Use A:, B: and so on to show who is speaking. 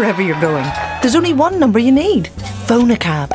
A: wherever you're going. There's only one number you need phone a cab.